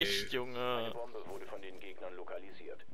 Echt, Junge. Eine Bombe wurde von den Gegnern lokalisiert.